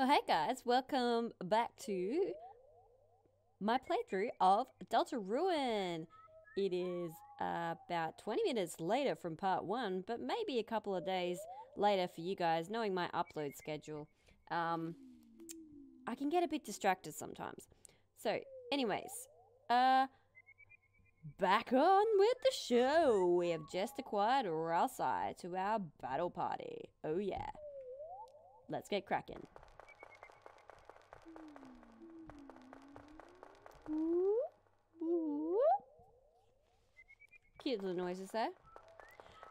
Well, hey guys, welcome back to my playthrough of Delta Ruin. It is uh, about 20 minutes later from part one, but maybe a couple of days later for you guys, knowing my upload schedule. Um, I can get a bit distracted sometimes. So, anyways, uh, back on with the show. We have just acquired Ralsei to our battle party. Oh yeah. Let's get cracking. Cute little noises there.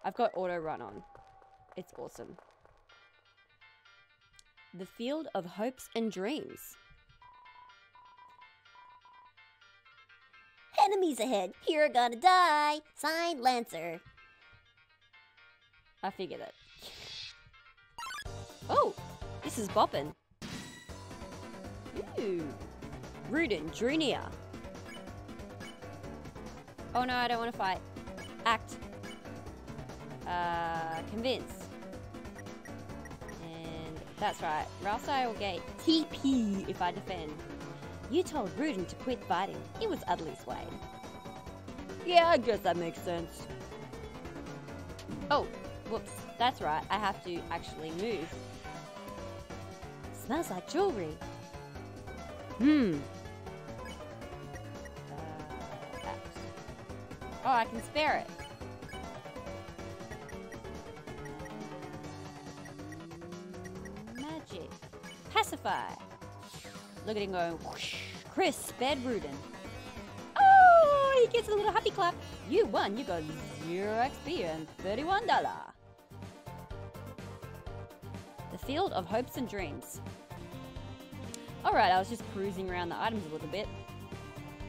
I've got auto run on. It's awesome. The Field of Hopes and Dreams. Enemies ahead. You're gonna die. Signed, Lancer. I figured it. Oh, this is boppin'. Ooh. Rudinn Jr. Oh no, I don't want to fight. Act. Uh, convince. And that's right. Ralsei will get TP if I defend. You told Rudinn to quit fighting. He was utterly swayed. Yeah, I guess that makes sense. Oh, whoops. That's right. I have to actually move. Smells like jewelry. Hmm. Oh, I can spare it. Magic. Pacify. Look at him going whoosh. Kris spared Rudinn. Oh, he gets a little happy clap. You won. You got zero XP and $31. The Field of Hopes and Dreams. Alright, I was just cruising around the items a little bit.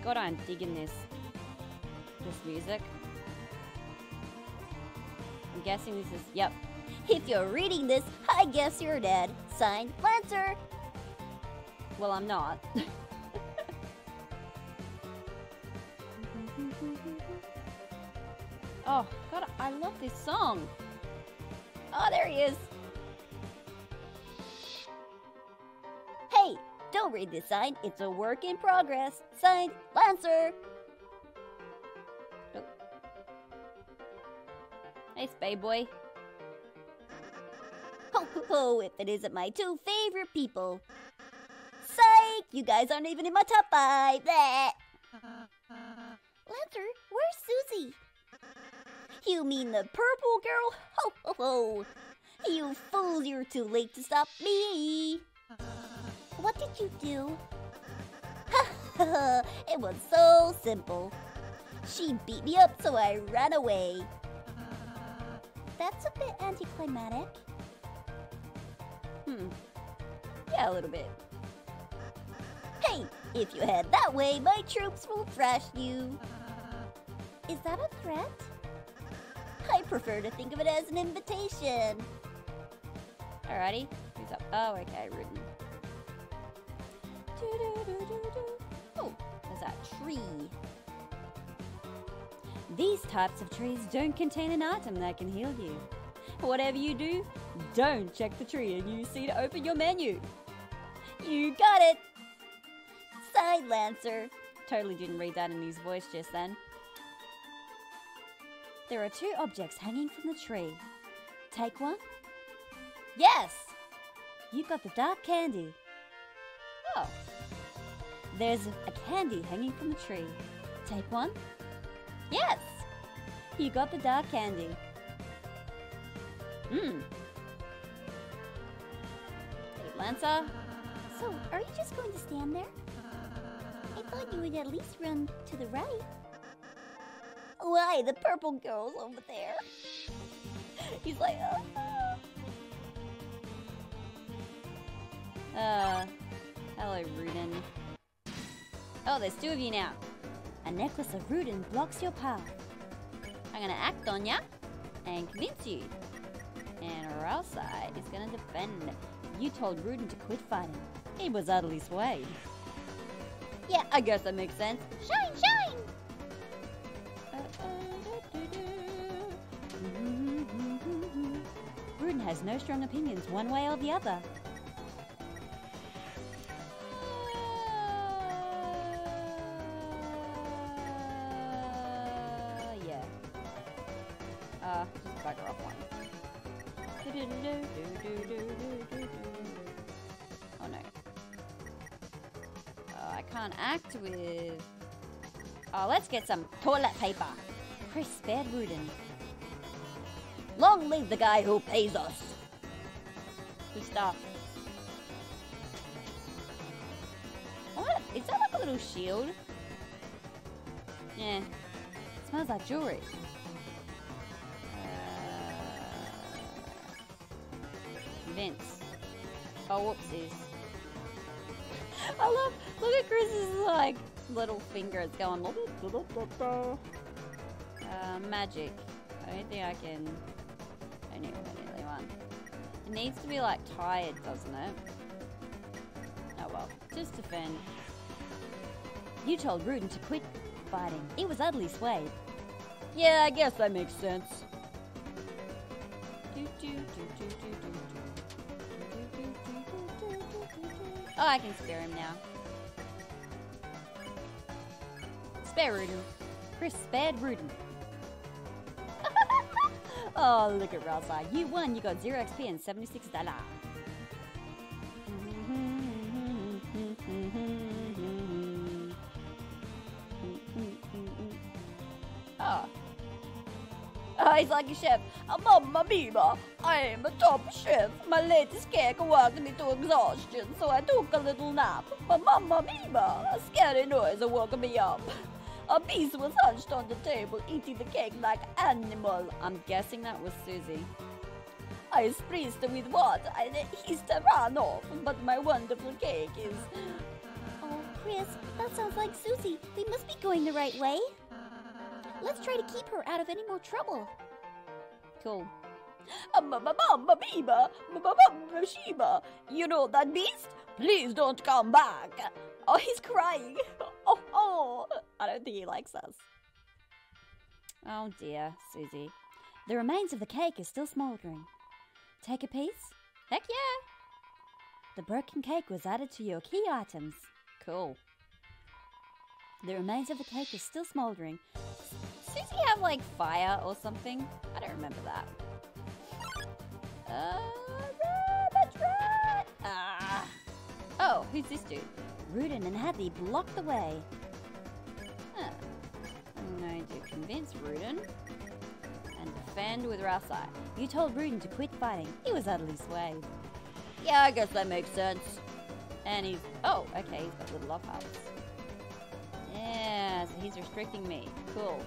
God, I'm digging this this music. I'm guessing this is yep. If you're reading this, I guess you're dead. Signed, Lancer. Well I'm not. oh god, I love this song. Oh, there he is. Hey, don't read this sign. It's a work in progress. Signed, Lancer. Hey Spade Boy. Ho ho ho, if it isn't my two favorite people. Psych! You guys aren't even in my top five. Bleh. Lancer, where's Susie? You mean the purple girl? Ho ho ho! You fools, you're too late to stop me! What did you do? Ha ha! It was so simple. She beat me up, so I ran away. That's a bit anticlimactic. Hmm. Yeah, a little bit. Hey, if you head that way, my troops will thrash you. Is that a threat? I prefer to think of it as an invitation. Alrighty. Who's up? Oh, okay, Rudinn. Oh, there's that tree. These types of trees don't contain an item that can heal you. Whatever you do, don't check the tree and use C to open your menu. You got it! Side Lancer. Totally didn't read that in his voice just then. There are two objects hanging from the tree. Take one. Yes! You got the dark candy. Oh. There's a candy hanging from the tree. Take one. Yes! You got the dark candy. Mmm. Hey, Lancer. So, are you just going to stand there? I thought you would at least run to the right. Why, the purple girl's over there. He's like, oh. Uh, hello, Rudinn. Oh, there's two of you now. A necklace of Rudinn blocks your path. I'm gonna act on ya and convince you. And Ralsei is gonna defend. You told Rudinn to quit fighting. He was utterly swayed. Yeah, I guess that makes sense. Shine, shine! Rudinn has no strong opinions one way or the other. With... Oh, let's get some toilet paper. Kris spared. Long live the guy who pays us. Good stuff. What? Is that like a little shield? Yeah. smells like jewelry. Uh, Vince. Oh, whoopsies. I love, look at Kris's like little finger. It's going. Uh, magic. I don't think I can. I one. It needs to be like tired, doesn't it? Oh well, just defend. You told Rudinn to quit fighting. He was utterly swayed. Yeah, I guess that makes sense. Oh, I can spare him now. Spare Rudinn. Kris spared Rudinn. oh, look at Ralsei. You won. You got 0 XP and $76. oh. Oh, he's like a chef. Oh, Mamma mia, I am a top chef. My latest cake worked me to exhaustion, so I took a little nap. But Mamma mia, a scary noise woke me up. A beast was hunched on the table, eating the cake like animal. I'm guessing that was Susie. I spritzed with water and he's to run off, but my wonderful cake is... Oh, Kris, that sounds like Susie. We must be going the right way. Let's try to keep her out of any more trouble. Cool. Mamma Biba, Sheba, you know that beast? Please don't come back. Oh, he's crying. Oh, oh. I don't think he likes us. Oh dear, Susie. The remains of the cake is still smouldering. Take a piece? Heck yeah! The broken cake was added to your key items. Cool. The remains of the cake is still smouldering. Susie have like fire or something? I don't remember that. Rabbit. Ah. Oh, who's this dude? Rudinn and Hathy block the way. Huh. I'm going to convince Rudinn and defend with Ralsei. You told Rudinn to quit fighting. He was utterly swayed. Yeah, I guess that makes sense. And he's... Oh, okay, he's got little love hearts. Yeah, so he's restricting me. Cool.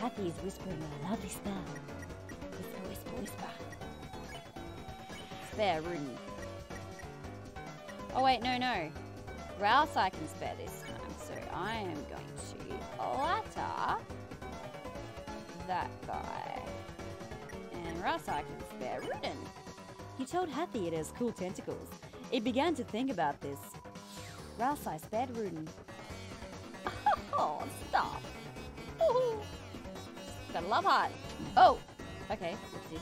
Hathy is whispering a lovely spell. Whisper, whisper, whisper. Spare Rudinn. Oh, wait, no, no. Ralsei can spare this time, so I am going to latter that guy. And Ralsei can spare Rudinn. He told Hathy it has cool tentacles. It began to think about this. Ralsei spared Rudinn. Oh, stop. Got a love heart. Oh, okay, whoopsie.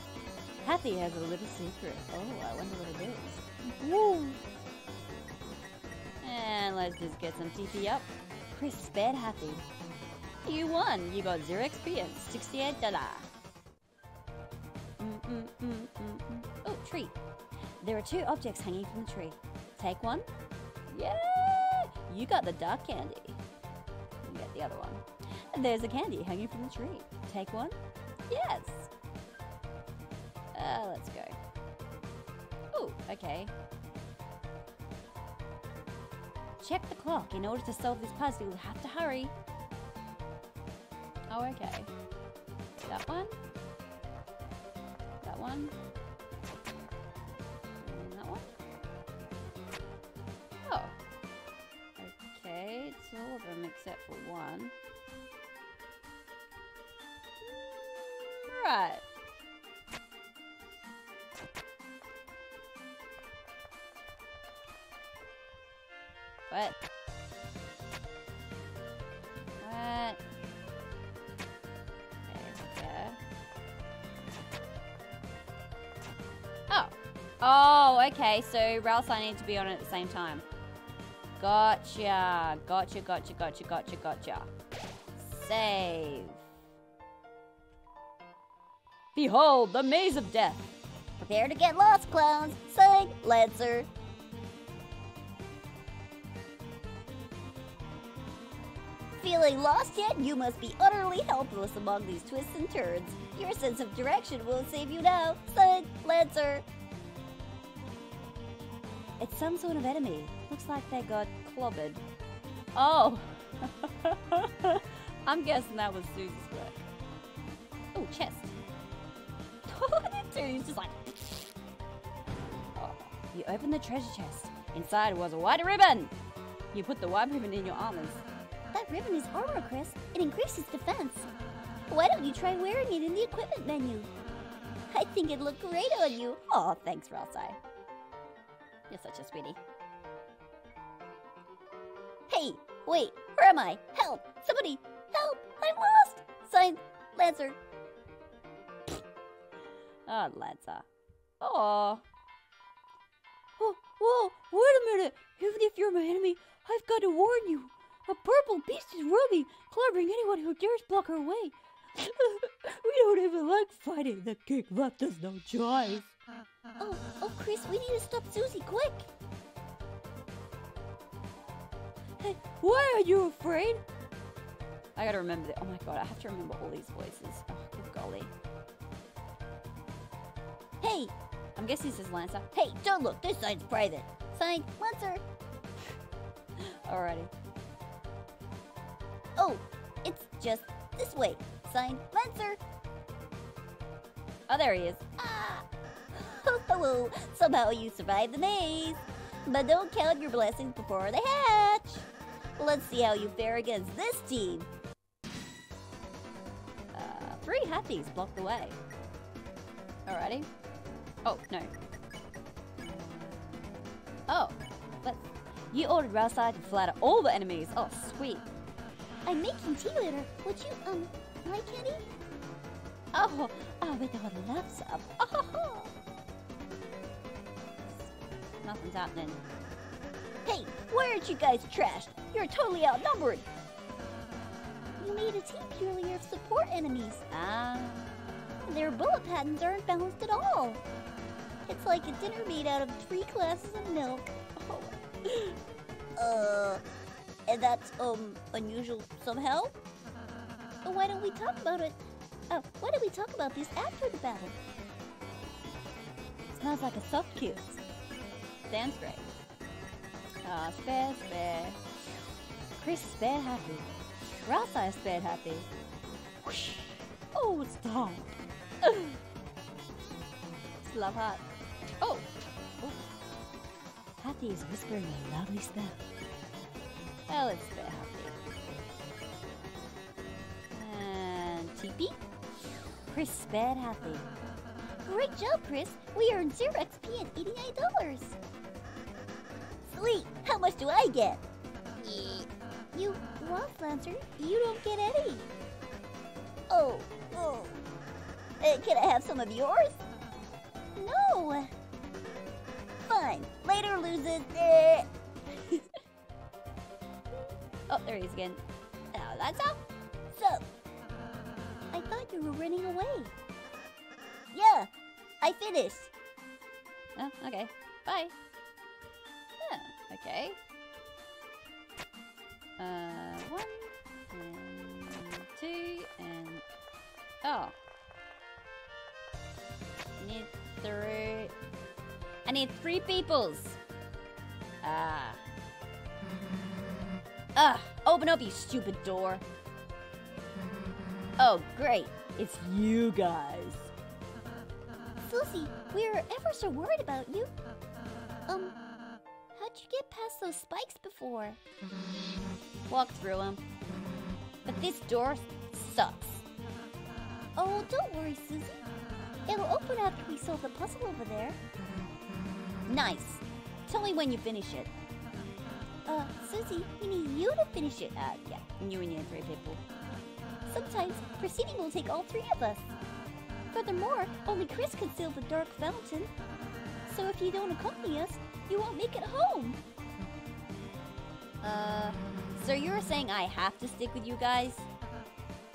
Hathy has a little secret. Oh, I wonder what it is. Woo! And let's just get some TP up. Kris spared Hathy. You won. You got 0 XP and $68. Mm -mm -mm oh, tree. There are two objects hanging from the tree. Take one. Yeah! You got the dark candy. You get the other one. There's a candy hanging from the tree. Take one. Yes! Uh, let's go. Oh, okay. Check the clock. In order to solve this puzzle, you'll have to hurry. Oh, okay. That one. That one. And that one. Oh. Okay, it's all of them except for one. Right. What? What? Oh. Oh, okay. So Ralph I need to be on it at the same time. Gotcha. Gotcha, gotcha, gotcha, gotcha, gotcha. Save. Behold, the maze of death. Prepare to get lost, clowns. Signed, Lancer. Feeling lost yet? You must be utterly helpless among these twists and turns. Your sense of direction won't save you now. Signed, Lancer. It's some sort of enemy. Looks like they got clobbered. Oh! I'm guessing that was Susie's work. Oh, chest. He's just like. Oh, you open the treasure chest. Inside was a white ribbon. You put the white ribbon in your armors. Ribbon is armor, Kris. It increases defense. Why don't you try wearing it in the equipment menu? I think it'd look great on you. Oh, thanks, Ralsei. You're such a sweetie. Hey, wait, where am I? Help! Somebody, help! I'm lost! Signed, Lancer. Oh, Lancer. Oh. Oh, whoa, wait a minute. Even if you're my enemy, I've got to warn you. A purple beast is roaming, clobbering anyone who dares block her way. we don't even like fighting. The king left us no choice. Oh, oh, Kris, we need to stop Susie, quick! Hey, why are you afraid? I gotta remember that. Oh my god, I have to remember all these voices. Oh, good golly. Hey, I'm guessing this is Lancer. hey, don't look. This side's private. Signed, Lancer. Alrighty. Oh, it's just this way. Signed, Lancer. Oh, there he is. Ah! Hello. Somehow you survived the maze. But don't count your blessings before they hatch. Let's see how you fare against this team. Uh, three happies blocked the way. Alrighty. Oh, no. Oh, let's. You ordered Ralsei to flatter all the enemies. Oh, sweet. I'm making tea litter. Would you, um, like any? Oh, oh, we would love some. Oh, nothing's happening. Hey, why aren't you guys trashed? You're totally outnumbered. You made a team purely of support enemies. Ah, Their bullet patterns aren't balanced at all. It's like a dinner made out of three glasses of milk. Oh. uh, and that's, um, unusual somehow? Uh, Why don't we talk about it? Oh, why don't we talk about this after the battle? smells like a soft kiss. Sounds great. Ah, spare, spare. Kris spare happy. Ralsei spare happy. Whoosh. Oh, stop. It's love heart. Oh. oh. Happy is whispering a lovely spell. Well, it's spare happy. And TP? Kris spared happy. Great job, Kris. We earned zero XP and $89. Sweet. How much do I get? You lost, Lancer. You don't get any. Oh, oh. Uh, can I have some of yours? No. Fine. Later, loses. Eh. Oh, there he is again. Oh, that's all. So, I thought you were running away. Yeah, I finished. Oh, okay. Bye. Yeah, okay. Uh, one, and two, and... Oh. Need three... I need three peoples. Ah. Ah, open up, you stupid door. Oh, great. It's you guys. Susie, we were ever so worried about you. Um, how'd you get past those spikes before? Walk through them. But this door sucks. Oh, don't worry, Susie. It'll open after we solve the puzzle over there. Nice. Tell me when you finish it. Uh, Susie, we need you to finish it. Uh, yeah, you and your three people. Sometimes proceeding will take all three of us. Furthermore, only Kris can seal the dark fountain. So if you don't accompany us, you won't make it home. Uh, so you're saying I have to stick with you guys?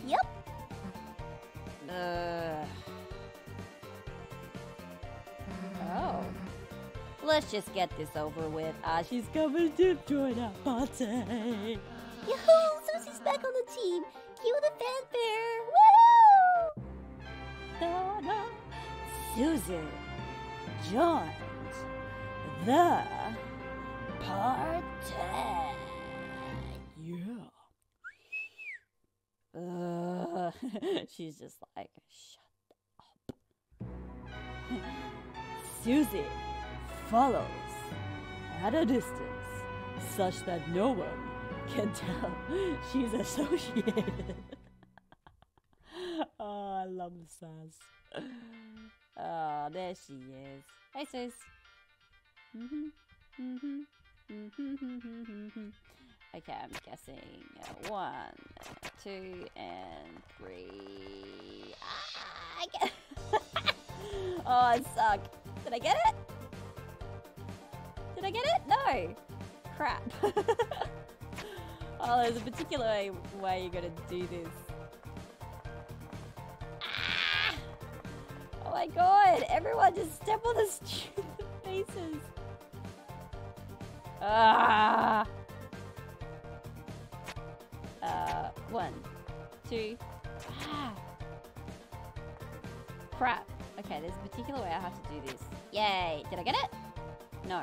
Yep. Uh, Let's just get this over with. Ah, she's coming to join our party. Yahoo! Susie's back on the team. Cue the fanfare. Woohoo! Da-da. Susie joins the party. Yeah. Uh, she's just like, shut up. Susie follows at a distance such that no one can tell she's associated. oh, I love the sass. Oh, there she is. Hey, sis. Mm-hmm. Mm-hmm. Mm-hmm. Okay, I'm guessing uh, one, two, and three. Ah, I get. oh, I suck. Did I get it? Did I get it? No. Crap. oh, there's a particular way, way you gotta do this. Ah! Oh my god, everyone just step on the stupid faces. Ah! Uh, one, two, ah! Crap. Okay, there's a particular way I have to do this. Yay! Did I get it? No.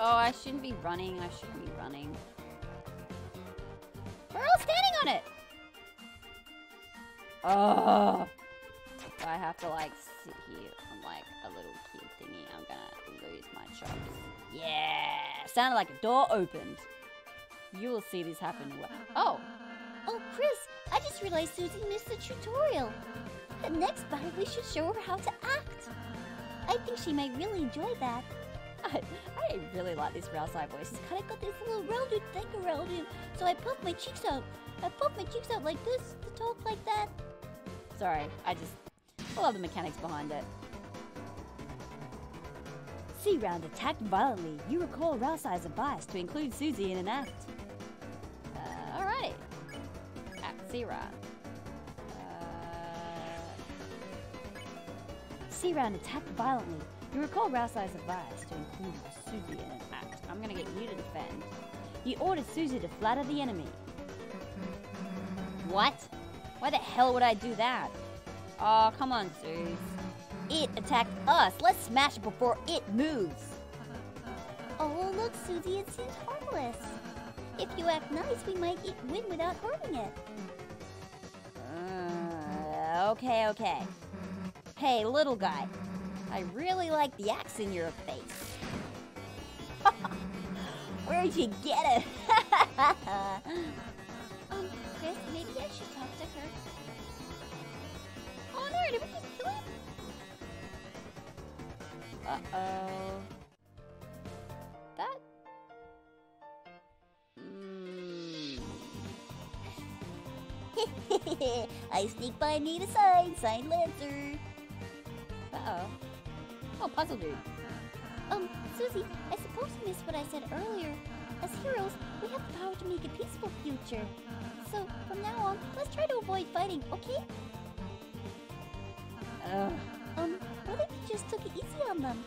Oh, I shouldn't be running. I shouldn't be running. We're all standing on it! Oh! I have to like sit here on like a little kid thingy. I'm gonna lose my chops. Yeah! Sounded like a door opened. You will see this happen. Oh! Oh, Kris, I just realized Susie missed the tutorial. The next battle, we should show her how to act. I think she might really enjoy that. I, really like this Ralsei voice. It's kind of got this little rounded thing around him. so I puff my cheeks out. I puff my cheeks out like this to talk like that. Sorry, I just I love the mechanics behind it. C round attacked violently. You recall Ralsei's advice to include Susie in an act. Uh, alright. Act Zira. Uh, C round attacked violently. You recall Ralsei's advice to include Susie in an act. I'm gonna get you to defend. He ordered Susie to flatter the enemy. What? Why the hell would I do that? Oh, come on, Suze. It attacked us. Let's smash it before it moves. Oh, look, Susie, it seems harmless. If you act nice, we might win without hurting it. Uh, okay, okay. Hey, little guy. I really like the axe in your face. Where'd you get it? um, Kris, maybe I should talk to her. Oh did we just? Uh-oh. That... Mm. I sneak by and need a sign. Sign Lancer. Uh-oh. Oh, puzzle dude. Um, Susie, I suppose you missed what I said earlier. As heroes, we have the power to make a peaceful future. So, from now on, let's try to avoid fighting, okay? Ugh. Um, what if you just took it easy on them?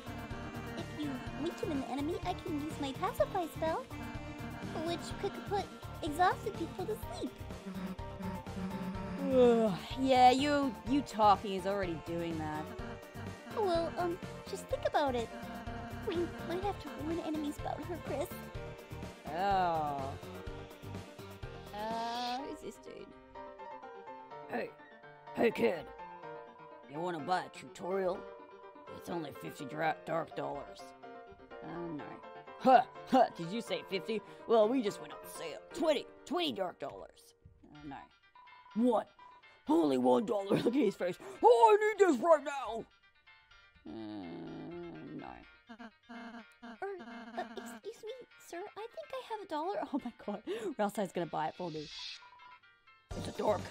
If you weaken an enemy, I can use my pacify spell, which could put exhausted people to sleep. Ugh. yeah, you you talking is already doing that. Well, um, just think about it. We might have to warn enemies about her, Kris. Oh. Uh, who's this dude? Hey, hey kid. You want to buy a tutorial? It's only 50 dark dollars. Oh no. Huh, huh, did you say 50? Well, we just went on sale. 20, 20 dark dollars. Oh no. What? Only one dollar. Look at his face. Oh, I need this right now. Mm, no. Uh, excuse me, sir, I think I have a dollar. Oh my god. Ralsei's gonna buy it for me. It's a dork.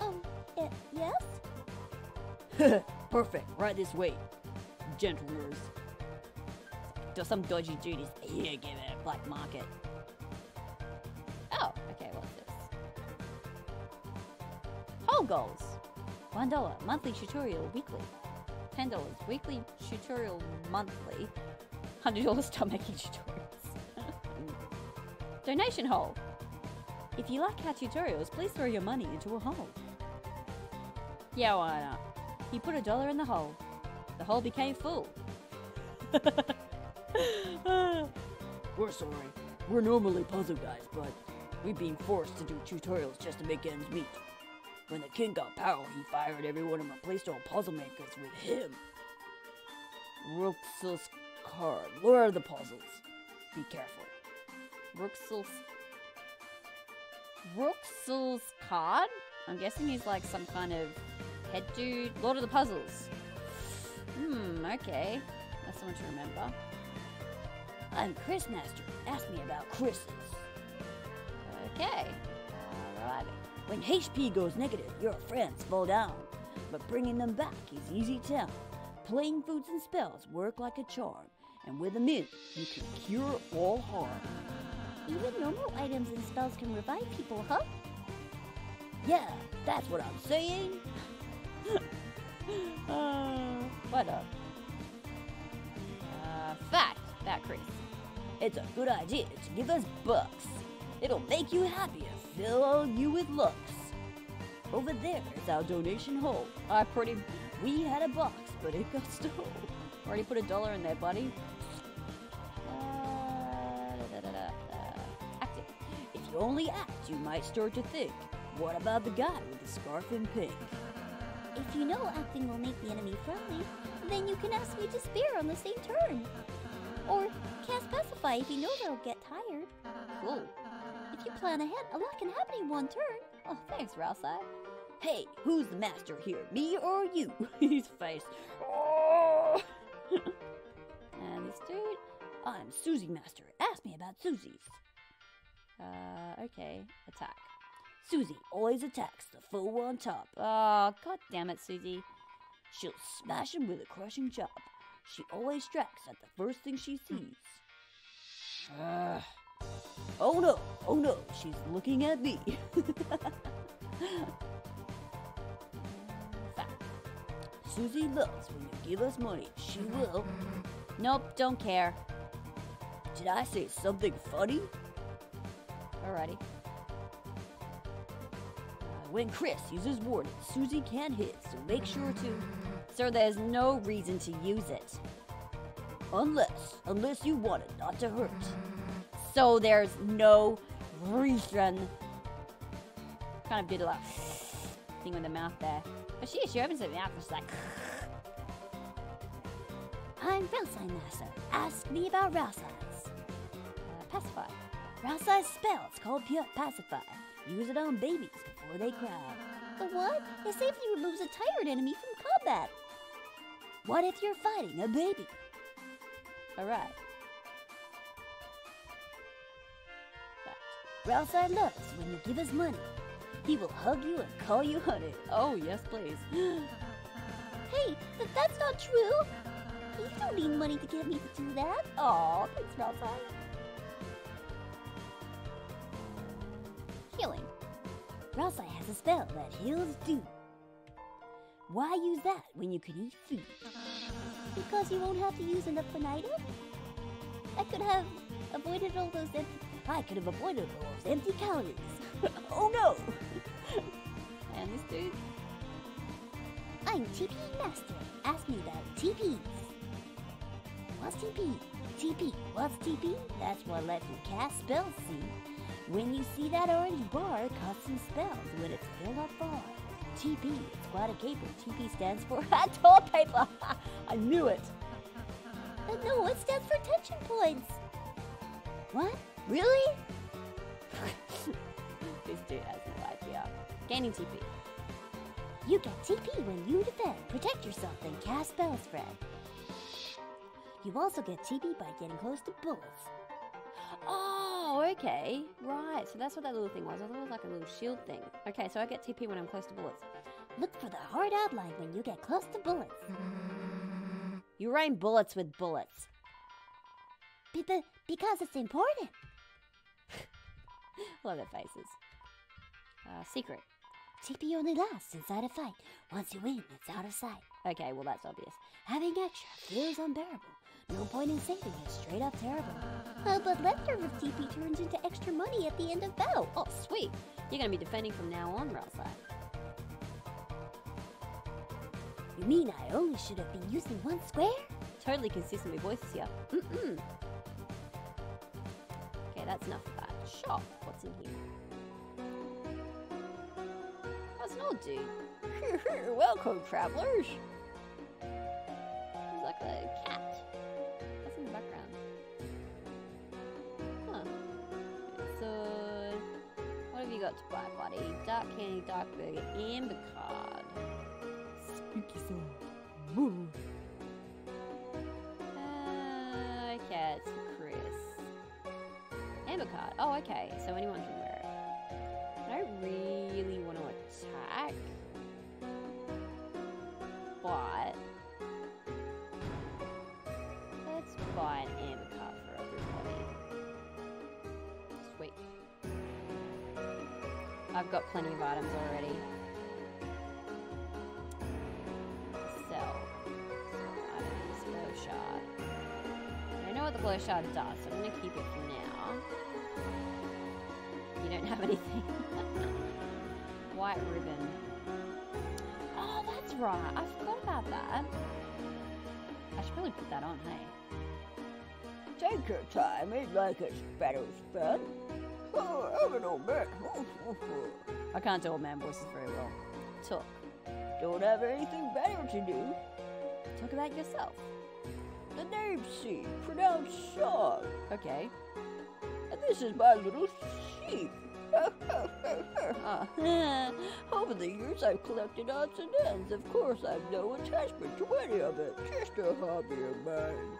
Um, uh, yes? Perfect. Right this way. Gentlers. Do some dodgy duties. Here, give it a black market. Oh, okay, what's this? Whole goals. One dollar monthly tutorial weekly. Ten dollars weekly tutorial monthly. Hundred dollars start making tutorials. Donation hole. If you like our tutorials, please throw your money into a hole. Yeah, why not? He put a dollar in the hole. The hole became full. We're sorry. We're normally puzzle guys, but we've been forced to do tutorials just to make ends meet. When the king got power, he fired everyone and replaced all puzzle makers with him. Rouxls Kaard. Lure of the puzzles. Be careful. Ruxel's Ruxel's card? I'm guessing he's like some kind of head dude. Lord of the Puzzles. Hmm, okay. That's someone to remember. I'm Kris Master. Ask me about Kris's. Okay. When HP goes negative, your friends fall down. But bringing them back is easy tell. Plain foods and spells work like a charm. And with a in, you can cure all harm. Even normal items and spells can revive people, huh? Yeah, that's what I'm saying. Uh, what a uh, fact about Kris. It's a good idea to give us bucks. It'll make you happy and fill you with looks. Over there is our donation hole. I pretty We had a box, but it got stolen. already put a dollar in there, buddy. Uh, da, da, da, da, uh. If you only act, you might start to think. What about the guy with the scarf in pink? If you know acting will make the enemy friendly, then you can ask me to spare on the same turn. Or cast Pacify if you know they'll get tired. Cool. If you plan ahead, a lot can happen in one turn. Oh, thanks, Ralsei. Hey, who's the master here, me or you? His face. Oh! And this dude. I'm Susie Master. Ask me about Susie's. Uh, okay. Attack. Susie always attacks the foe on top. Oh, god damn it, Susie. She'll smash him with a crushing chop. She always strikes at the first thing she sees. Ah. Oh no, oh no, she's looking at me. Susie loves when you give us money. She will. Nope, don't care. Did I say something funny? Alrighty. Uh, when Kris uses warning, Susie can't hit, so make sure to. Sir, there's no reason to use it. Unless, unless you want it not to hurt. So there's no reason. Kind of did a lot thing with the mouth there. But she, she opens her mouth and she's like, I'm Ralsei Master. Ask me about Ralsei's. uh, pacify. Ralsei's spell is called Pure Pacify. Use it on babies before they cry. But what? It safely removes a tired enemy from combat. What if you're fighting a baby? Alright. Ralsei loves when you give us money. He will hug you and call you honey. Oh, yes, please. Hey, th- that's not true. You don't need money to get me to do that. Aw, thanks, Ralsei. Healing. Ralsei has a spell that heals dew. Why use that when you can eat food? Because you won't have to use enough item? I could have avoided all those empty. I could have avoided all those empty calories. oh no! And this dude? I'm TP Master. Ask me about TPs. What's TP? TP. What's TP? That's what lets you cast spells, see? When you see that orange bar, cast some spells when it's filled up bar. TP. It's quite a caper. TP stands for toilet paper. I knew it. Uh, no, it stands for tension points. What? Really? This dude has no idea. Gaining TP. You get TP when you defend, protect yourself, and cast spells, Fred. You also get TP by getting close to bullets. Oh, okay. Right. So that's what that little thing was. I thought it was like a little shield thing. Okay, so I get TP when I'm close to bullets. Look for the hard outline when you get close to bullets. You rain bullets with bullets. Be- be- because it's important. Love their faces. Uh, secret. TP only lasts inside a fight. Once you win, it's out of sight. Okay, well that's obvious. Having extra feels unbearable. No point in saving it, straight up terrible. Oh, but leftover TP turns into extra money at the end of battle. Oh, sweet. You're going to be defending from now on, Ralsei. You mean I only should have been using one square? Totally consistent with voices here. Mm-mm. Okay, that's enough. Shop. What's in here? It's an old dude. Welcome, travelers. He's like a cat. What's in the background? Huh. So, what have you got to buy, buddy? Dark candy, dark burger, amber card. Spooky song. Woo. Card. Oh, okay. So anyone can wear it. I don't really want to attack, but let's buy an amber card for everybody. Sweet. I've got plenty of items already. Sell. Items. Glow shard. I know what the glow shard does, so I'm going to keep it for now. Anything. White ribbon. Oh, that's right. I forgot about that. I should probably put that on, hey? Take your time, ain't like a better spent. Oh, have an old man. I can't do old man voices very well. Talk. Don't have anything better to do. Talk about yourself. The name seed, pronounced Sean. Okay. And this is my little sheep. Oh. Over the years, I've collected odds and ends. Of course, I've no attachment to any of it. Just a hobby of mine.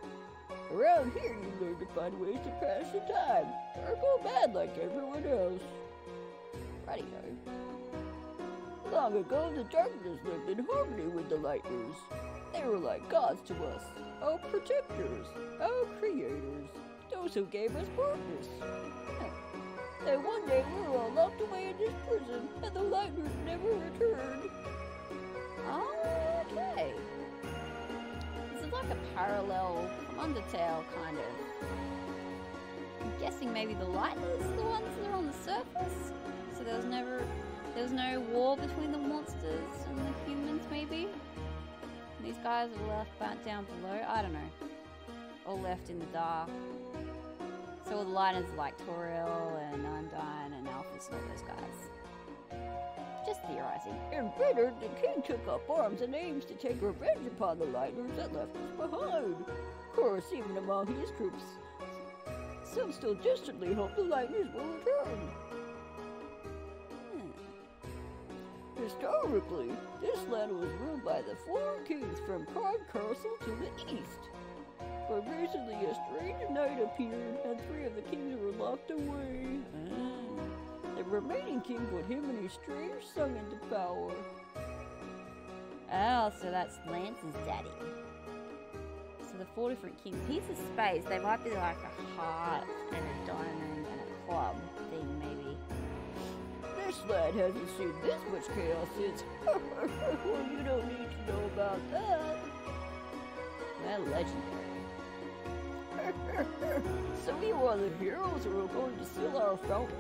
Around here, you learn to find ways to pass the time, or go mad like everyone else. Righty Long ago, the darkness lived in harmony with the lightners. They were like gods to us, our protectors, our creators, those who gave us purpose. Then one day we were all locked away in this prison, and the lightners never returned. Okay. This is like a parallel Undertale, kind of. I'm guessing maybe the lightners are the ones that are on the surface. So there was never, there was no war between the monsters and the humans, maybe. And these guys are left back down below. I don't know. All left in the dark. So the lightners like Toriel and Undyne and Alphys and all those guys. Just theorizing. Embittered, the king took up arms and aims to take revenge upon the lightners that left us behind. Of course, even among his troops, some still distantly hope the lightners will return. Hmm. Historically, this land was ruled by the four kings from Card Castle to the east. But recently a strange knight appeared, and three of the kings were locked away. Mm. The remaining king put him and his strange son into power. Oh, so that's Lance's daddy. So the four different kings. He's a space. They might be like a heart and a diamond and a club thing, maybe. This lad hasn't seen this much chaos since. well, you don't need to know about that. Well, legendary. So you are the heroes who are going to seal our fountain.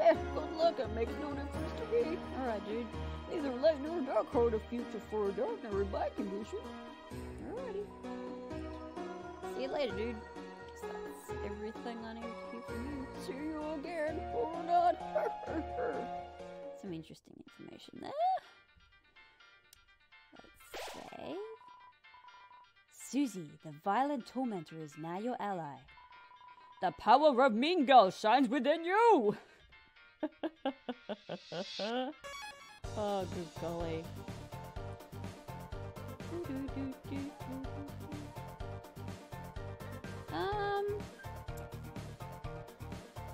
Eh, good luck, it makes no difference to me. Alright, dude. Neither light nor dark hold a future for a darkner in my condition. Alrighty. See you later, dude. That's everything I need to hear from you. See you again, or not. Some interesting information there. Let's say. Susie, the violent tormentor, is now your ally. The power of Mean Girl shines within you! oh, good golly. Um,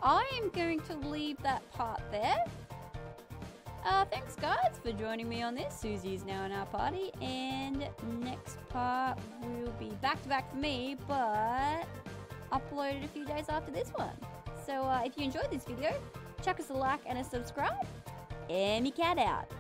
I am going to leave that part there. Uh, thanks, guys, for joining me on this. Susie is now in our party, and next part will be back to back for me, but uploaded a few days after this one. So, uh, if you enjoyed this video, chuck us a like and a subscribe. and cat out.